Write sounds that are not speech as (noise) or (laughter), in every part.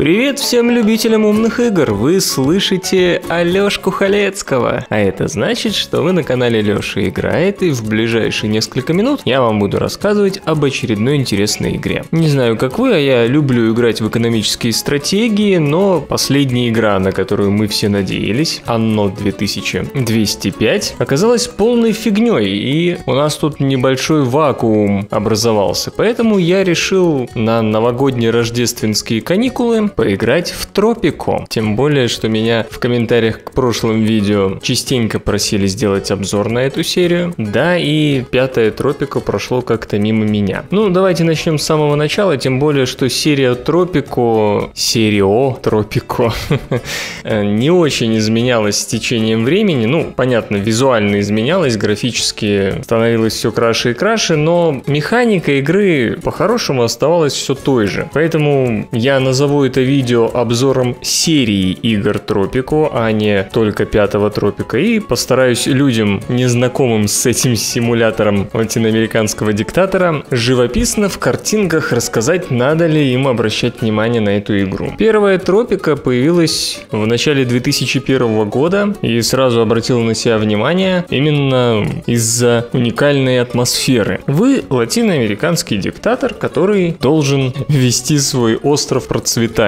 Привет всем любителям умных игр! Вы слышите Алёшку Халецкого. А это значит, что вы на канале Лёша Играет, и в ближайшие несколько минут я вам буду рассказывать об очередной интересной игре. Не знаю, как вы, а я люблю играть в экономические стратегии, но последняя игра, на которую мы все надеялись, Anno 2205, оказалась полной фигней, и у нас тут небольшой вакуум образовался. Поэтому я решил на новогодние рождественские каникулы поиграть в Тропику. Тем более, что меня в комментариях к прошлым видео частенько просили сделать обзор на эту серию. Да, и пятая Тропика прошло как-то мимо меня. Ну, давайте начнем с самого начала, тем более, что серия Тропику, серио Тропику, (laughs) не очень изменялась с течением времени. Ну, понятно, визуально изменялась, графически становилось все краше и краше, но механика игры по-хорошему оставалась все той же. Поэтому я назову это видео обзором серии игр Тропику, а не только пятого Тропика, и постараюсь людям, незнакомым с этим симулятором латиноамериканского диктатора, живописно в картинках рассказать, надо ли им обращать внимание на эту игру. Первая Тропика появилась в начале 2001 года и сразу обратила на себя внимание именно из-за уникальной атмосферы. Вы латиноамериканский диктатор, который должен вести свой остров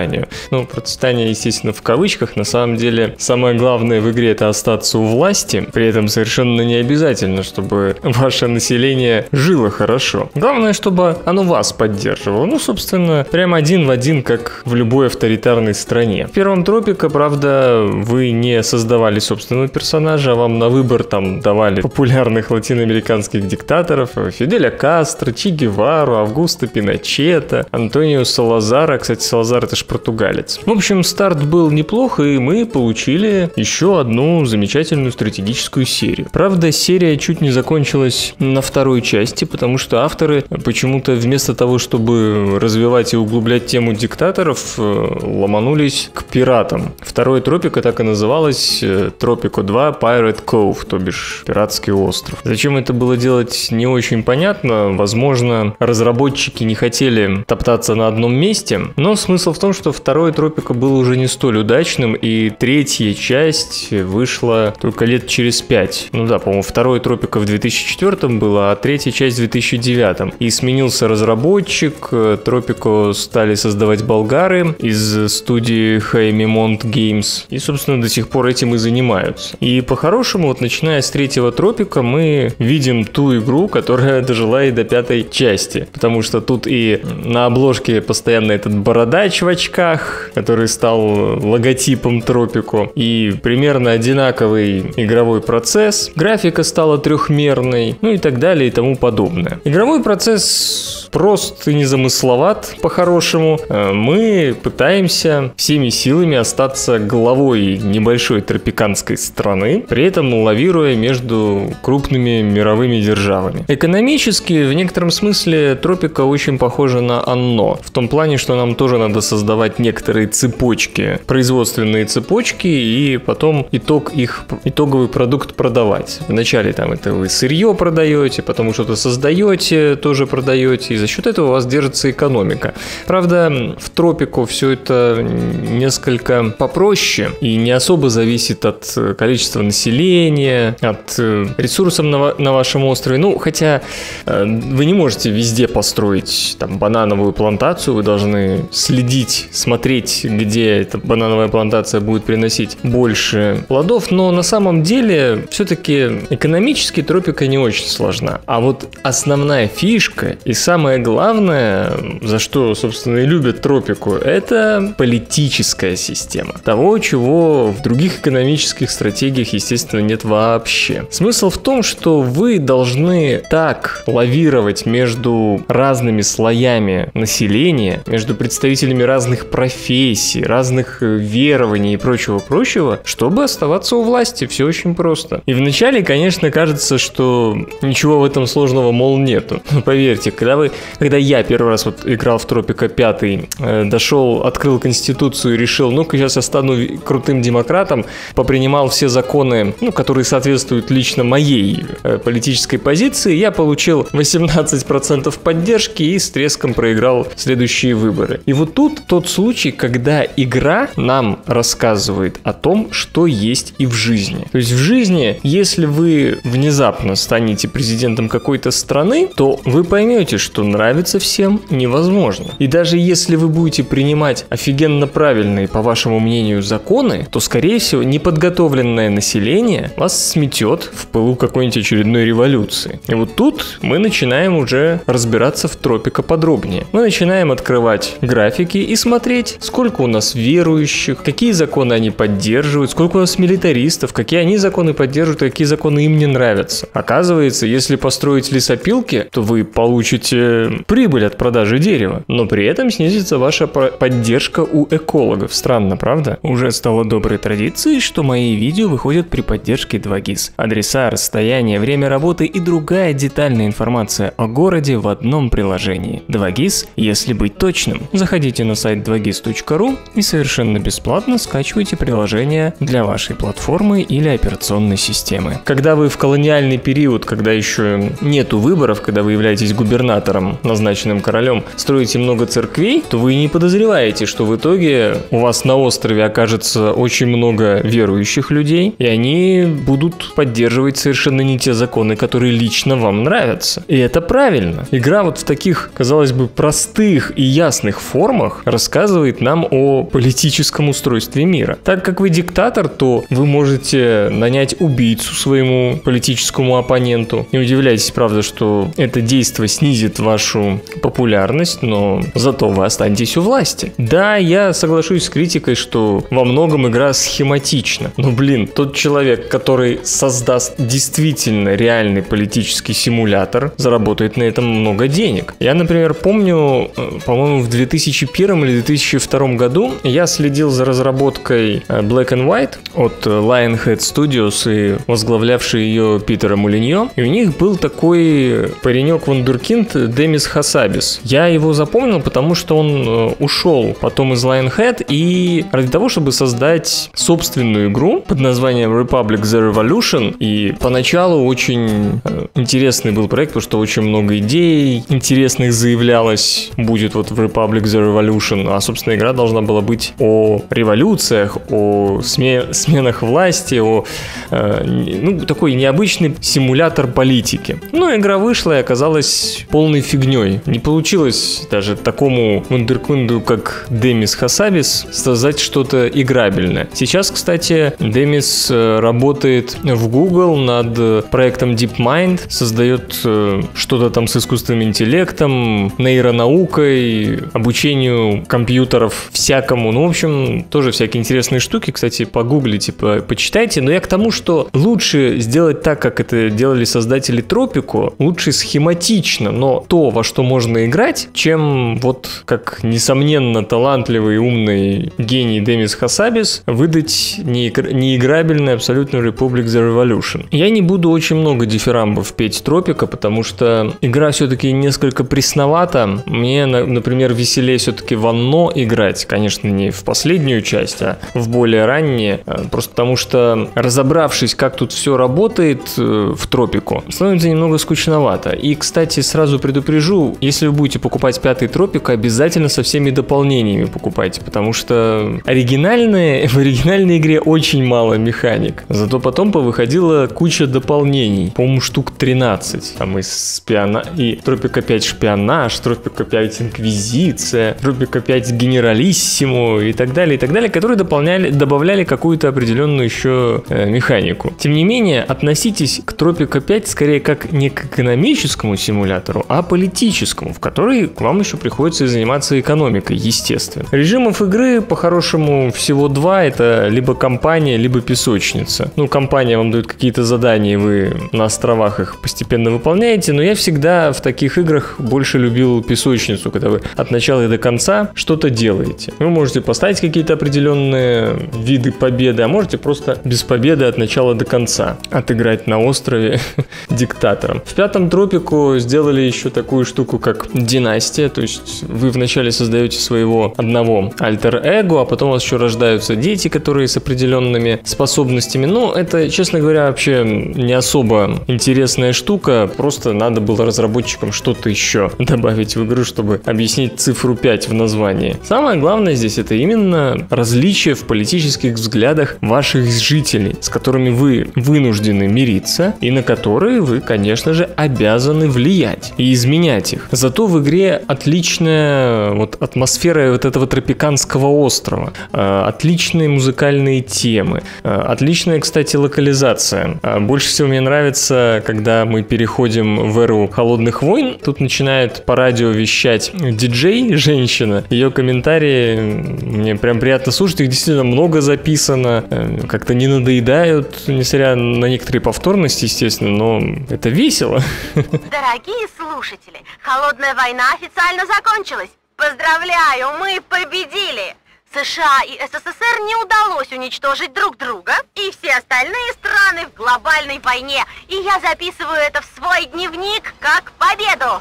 процветанию. Ну, процветание, естественно, в кавычках. На самом деле, самое главное в игре это остаться у власти. При этом совершенно не обязательно, чтобы ваше население жило хорошо. Главное, чтобы оно вас поддерживало. Ну, собственно, прям один в один, как в любой авторитарной стране. В первом Тропика, правда, вы не создавали собственного персонажа, а вам на выбор там давали популярных латиноамериканских диктаторов, Фиделя Кастро, Че Гевару, Августа Пиночета, Антонио Салазара, кстати, Салазар это ж португалец. В общем, старт был неплох, и мы получили еще одну замечательную стратегическую серию. Правда, серия чуть не закончилась на второй части, потому что авторы почему-то вместо того, чтобы развивать и углублять тему диктаторов, э, ломанулись к пиратам. Второй тропика так и называлась э, Тропико 2 Pirate Cove, то бишь пиратский остров. Зачем это было делать, не очень понятно. Возможно, разработчики не хотели топтаться на одном месте, но смысл в том, что второй Тропика был уже не столь удачным, и третья часть вышла только лет через пять. Ну да, по-моему, второй Тропика в 2004 было, а третья часть в 2009. И сменился разработчик, Тропику стали создавать болгары из студии Haimimont Games, и, собственно, до сих пор этим и занимаются. И по-хорошему, вот начиная с третьего Тропика, мы видим ту игру, которая (laughs) дожила и до пятой части, потому что тут и на обложке постоянно этот бородач в очках, который стал логотипом Тропику, и примерно одинаковый игровой процесс, графика стала трехмерной, ну и так далее и тому подобное. Игровой процесс прост и незамысловат по-хорошему. Э, мы пытаемся всеми силами остаться главой небольшой тропиканской страны, при этом лавируя между крупными мировыми державами. Экономически, в некотором смысле, Тропика очень похожа на Анно, в том плане, что нам тоже надо создавать некоторые цепочки, производственные цепочки, и потом итог их, итоговый продукт продавать. Вначале там это вы сырье продаете, потом что-то создаете, тоже продаете, и за счет этого у вас держится экономика. Правда, в тропику все это несколько попроще и не особо зависит от количества населения, от э, ресурсов на, на вашем острове. Ну, хотя э, вы не можете везде построить там банановую плантацию, вы должны следить, смотреть, где эта банановая плантация будет приносить больше плодов, но на самом деле все-таки экономически тропика не очень сложна. А вот основная фишка и самое главное, за что, собственно, и любят тропику, это политическая система. Того, чего в других экономических стратегиях, естественно, нет вообще. Смысл в том, что вы должны так лавировать между разными слоями населения, между представителями разных профессий, разных э, верований и прочего-прочего, чтобы оставаться у власти. Все очень просто. И вначале, конечно, кажется, что ничего в этом сложного, мол, нету. Но (laughs) поверьте, когда вы когда я первый раз вот играл в Тропика 5, э, дошел, открыл Конституцию и решил, ну-ка сейчас я стану крутым демократом, попринимал все законы, ну, которые соответствуют лично моей э, политической позиции, я получил 18% поддержки и с треском проиграл следующие выборы. И вот тут тот случай, когда игра нам рассказывает о том, что есть и в жизни. То есть в жизни, если вы внезапно станете президентом какой-то страны, то вы поймете, что нравится всем невозможно. И даже если вы будете принимать офигенно правильные, по вашему мнению, законы, то, скорее всего, неподготовленное население вас сметет в пылу какой-нибудь очередной революции. И вот тут мы начинаем уже разбираться в тропика подробнее. Мы начинаем открывать графики и смотреть, сколько у нас верующих, какие законы они поддерживают, сколько у нас милитаристов, какие они законы поддерживают, какие законы им не нравятся. Оказывается, если построить лесопилки, то вы получите прибыль от продажи дерева, но при этом снизится ваша поддержка у экологов. Странно, правда? Уже стало доброй традицией, что мои видео выходят при поддержке 2GIS. Адреса, расстояние, время работы и другая детальная информация о городе в одном приложении. 2GIS, если быть точным. Заходите на сайт 2GIS.ru и совершенно бесплатно скачивайте приложение для вашей платформы или операционной системы. Когда вы в колониальный период, когда еще нету выборов, когда вы являетесь губернатором, назначенным королем, строите много церквей, то вы не подозреваете, что в итоге у вас на острове окажется очень много верующих людей, и они будут поддерживать совершенно не те законы, которые лично вам нравятся. И это правильно. Игра вот в таких, казалось бы, простых и ясных формах рассказывает нам о политическом устройстве мира. Так как вы диктатор, то вы можете нанять убийцу своему политическому оппоненту. Не удивляйтесь, правда, что это действие снизит вашу популярность, но зато вы останетесь у власти. Да, я соглашусь с критикой, что во многом игра схематична. Но, блин, тот человек, который создаст действительно реальный политический симулятор, заработает на этом много денег. Я, например, помню, э, по-моему, в 2001 или 2002 году я следил за разработкой э, Black and White от Lionhead Studios и возглавлявший ее Питера Мулиньо. И у них был такой паренек вундеркинд Демис Хасабис. Я его запомнил, потому что он э, ушел потом из Lionhead и ради того, чтобы создать собственную игру под названием Republic The Revolution. И поначалу очень э, интересный был проект, потому что очень много идей интересных заявлялось будет вот в Republic The Revolution. А, собственно, игра должна была быть о революциях, о сме сменах власти, о э, ну, такой необычный симулятор политики. Но игра вышла и оказалась полной фигней. Не получилось даже такому вундеркунду, как Демис Хасабис, создать что-то играбельное. Сейчас, кстати, Демис э, работает в Google над проектом DeepMind, создает э, что-то там с искусственным интеллектом, нейронаукой, обучению компьютеров всякому. Ну, в общем, тоже всякие интересные штуки. Кстати, погуглите, по почитайте. Но я к тому, что лучше сделать так, как это делали создатели Тропику, лучше схематично, но то, во что можно играть, чем вот как несомненно талантливый, умный гений Демис Хасабис выдать неиграбельный абсолютно Republic the Revolution. Я не буду очень много дифирамбов петь Тропика, потому что игра все-таки несколько пресновата. Мне, например, веселее все-таки в Анно играть, конечно, не в последнюю часть, а в более ранние, э, просто потому что разобравшись, как тут все работает э, в Тропику, становится немного скучновато. И, кстати, сразу предупрежу, если вы будете покупать пятый Тропик, обязательно со всеми дополнениями покупайте, потому что оригинальные, (laughs) в оригинальной игре очень мало механик. Зато потом повыходила куча дополнений, по-моему, штук 13. Там и спиона... и Тропика 5 шпионаж, Тропика 5 инквизиция, Тропика 5 генералиссимо и так далее, и так далее, которые дополняли, добавляли какую-то определенную еще э, механику. Тем не менее, относитесь к Тропика 5 скорее как не к экономическому симулятору, а политическому, в который вам еще приходится заниматься экономикой, естественно. Режимов игры по-хорошему всего два, это либо компания, либо песочница. Ну, компания вам дает какие-то задания, вы на островах их постепенно выполняете, но я всегда в таких играх больше любил песочницу, когда вы от начала и до конца что-то делаете. Вы можете поставить какие-то определенные виды победы, а можете просто без победы от начала до конца отыграть на острове (laughs) диктатором. В пятом тропику сделали еще такую штуку, как династия, то есть вы вначале создаете своего одного альтер-эго, а потом у вас еще рождаются дети, которые с определенными способностями. Ну, это, честно говоря, вообще не особо интересная штука, просто надо было разработчикам что-то еще добавить в игру, чтобы объяснить цифру 5 в названии. Самое главное здесь это именно различие в политических взглядах ваших жителей, с которыми вы вынуждены мириться и на которые вы, конечно же, обязаны влиять и изменять их. Зато в игре отличная вот атмосфера вот этого тропиканского острова, э, отличные музыкальные темы, э, отличная, кстати, локализация. Э, больше всего мне нравится, когда мы переходим в эру холодных войн, тут начинает по радио вещать диджей, женщина, ее комментарии мне прям приятно слушать, их действительно много записано, как-то не надоедают, несмотря на некоторые повторности, естественно, но это весело. Дорогие слушатели, холодная война официально закончилась. Поздравляю, мы победили! США и СССР не удалось уничтожить друг друга и все остальные страны в глобальной войне. И я записываю это в свой дневник как победу.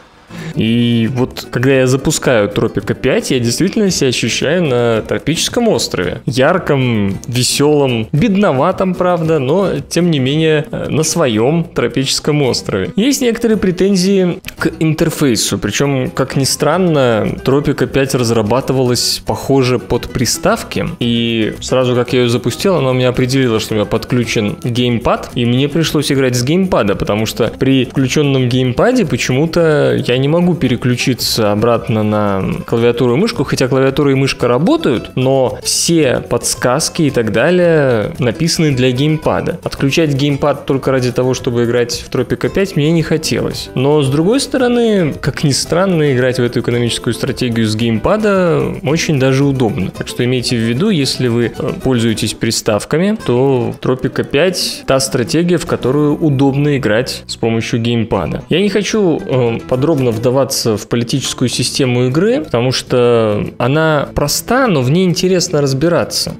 И вот когда я запускаю Тропика 5, я действительно себя ощущаю на тропическом острове. Ярком, веселом, бедноватом, правда, но тем не менее э, на своем тропическом острове. Есть некоторые претензии к интерфейсу, причем, как ни странно, Тропика 5 разрабатывалась, похоже, под приставки, и сразу как я ее запустил, она у меня определила, что у меня подключен геймпад, и мне пришлось играть с геймпада, потому что при включенном геймпаде почему-то я не могу переключиться обратно на клавиатуру и мышку, хотя клавиатура и мышка работают, но все подсказки и так далее написаны для геймпада. Отключать геймпад только ради того, чтобы играть в Tropico 5 мне не хотелось. Но с другой стороны, как ни странно, играть в эту экономическую стратегию с геймпада очень даже удобно. Так что имейте в виду, если вы э, пользуетесь приставками, то Tropico 5 та стратегия, в которую удобно играть с помощью геймпада. Я не хочу э, подробно вдаваться в политическую систему игры, потому что она проста, но в ней интересно разбираться.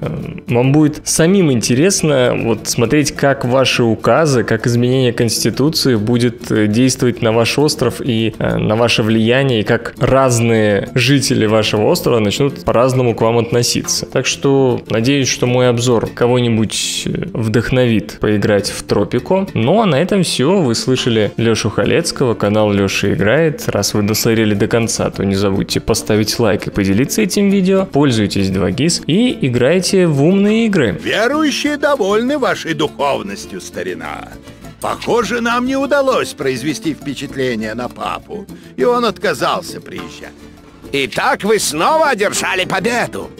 Вам будет самим интересно вот смотреть, как ваши указы, как изменение Конституции будет действовать на ваш остров и э, на ваше влияние, и как разные жители вашего острова начнут по-разному к вам относиться. Так что надеюсь, что мой обзор кого-нибудь э, вдохновит поиграть в Тропику. Ну а на этом все. Вы слышали Лешу Халецкого, канал Леша играет. Раз вы досмотрели до конца, то не забудьте поставить лайк и поделиться этим видео. Пользуйтесь 2GIS и играйте в умные игры. Верующие довольны вашей духовностью, старина. Похоже, нам не удалось произвести впечатление на папу, и он отказался приезжать. Итак, вы снова одержали победу.